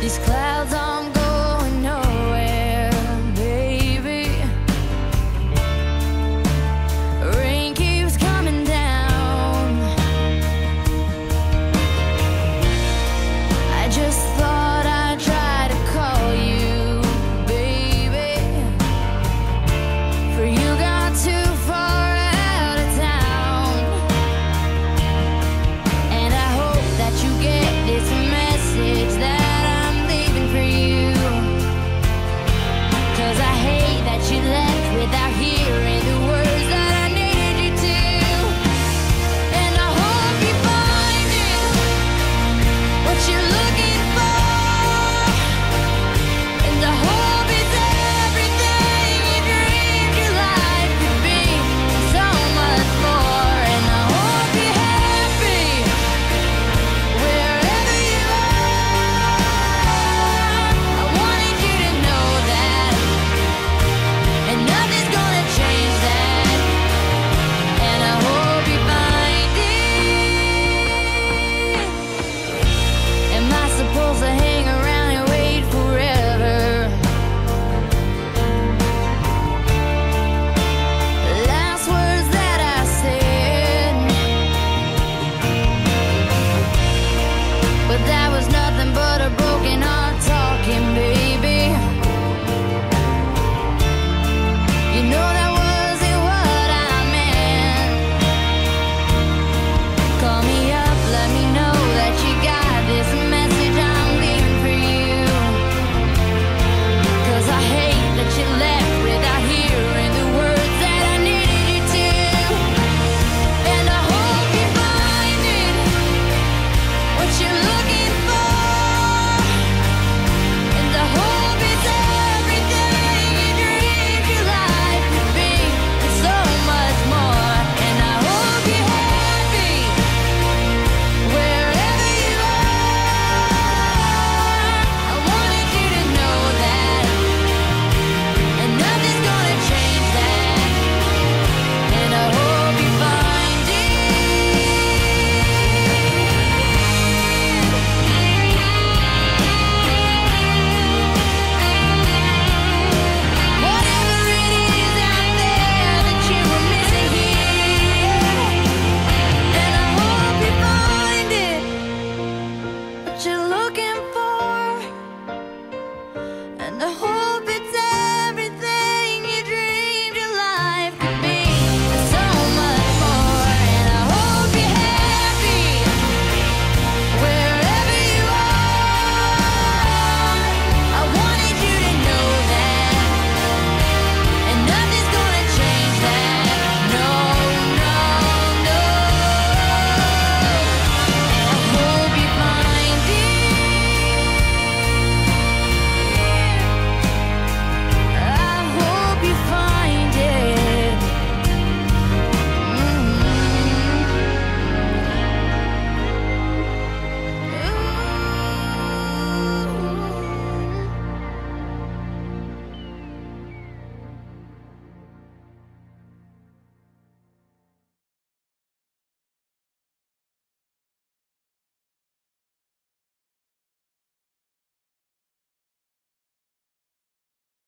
These clouds on